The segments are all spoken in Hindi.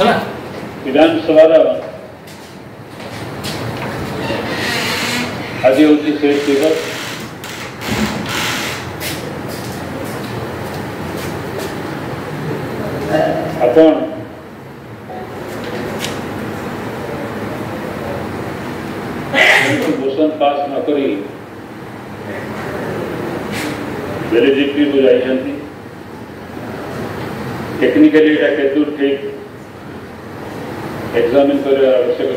है ना विधानसभा આદિવાસી શ્રેષ્ઠ દિવસ आपण મોશન પાસ ન કરી વેલિડિટી બુજાઈ હતી ટેકનિકલી એટા કેટલું ઠીક એક્ઝામિન आवश्यकता अच्छी से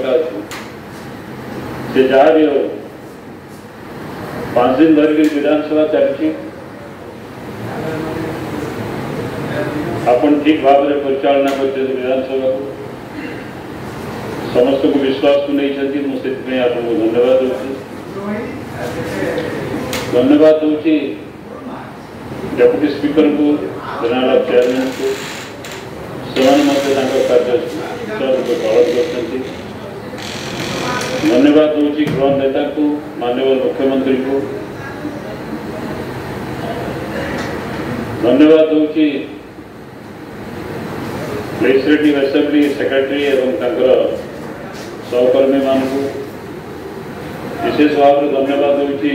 બતાવું છું हो पांच दिन भर ભરેલી विधानसभा ચાલશે अपन ठीक भाव में परिचालना कर विधानसभा को समस्त को विश्वास तो को नहीं मुझे आपको धन्यवाद दूसरी धन्यवाद दूसरी डेप्यूटी स्पीकर को जनरल चेयरमैन को सेवान मत कार्य धन्यवाद दूँ कि लेजिस्लेटिव सेक्रेटरी एवं सहकर्मी मान विशेष भाव में धन्यवाद दूसरी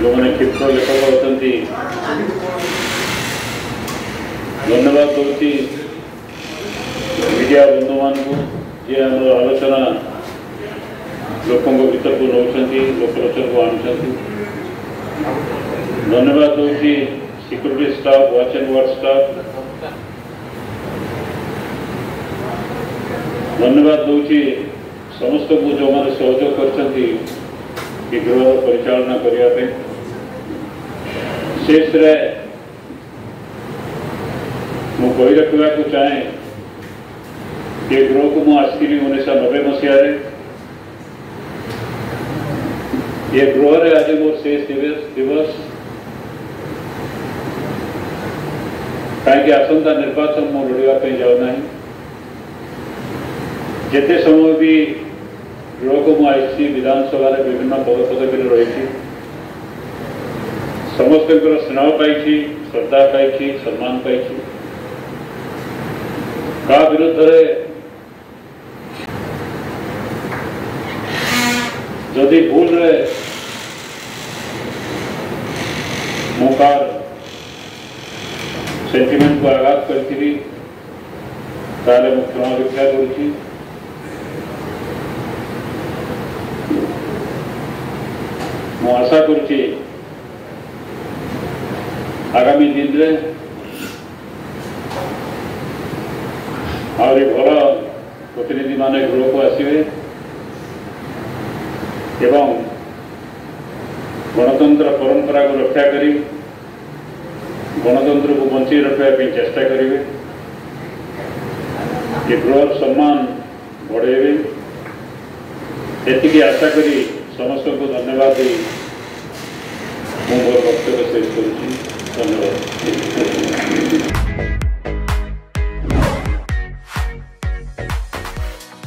जो मैंने क्षिप्र लेखक अच्छे धन्यवाद दूसरी मीडिया बंधु मानू जी आम आलोचना लोकों भीतर को नौकर लोकलोचन को आनुंट धन्यवाद हो कि security staff watch and ward staff धन्यवाद दूसरी समस्त को जो मैंने सहयोग कर गृह परिचालना करने शेष रखा चाहे ये गृह को मुझे उन्नीस नबे मसीह ये गृह आज मोर शेष दिवस कि आसन निर्वाचन मु लड़ाप जाऊना जिते समय भी लोक मुझे विधानसभा विभिन्न पद पदवी रही समस्त स्नेह पाई श्रद्धा पाई सम्मान पाई का विरुद्ध जदि भूल ଡକ୍ୟୁମେଣ୍ଟକୁ ଆଘାତ କରିଥିବି ତାହେଲେ ମୁଁ କ୍ଷମା ଭିକ୍ଷା କରୁଛି ମୁଁ ଆଶା କରୁଛି ଆଗାମୀ ଦିନରେ ଆହୁରି ଭଲ ପ୍ରତିନିଧିମାନେ ଗୃହକୁ ଆସିବେ ଏବଂ ଗଣତନ୍ତ୍ର ପରମ୍ପରାକୁ ରକ୍ଷା କରି गणतंत्र को बंची रखापी चेष्टा करेंगे कि गृह सम्मान बढ़े इतनी आशा करी समस्त को धन्यवाद मुझे वक्त सहित करवाद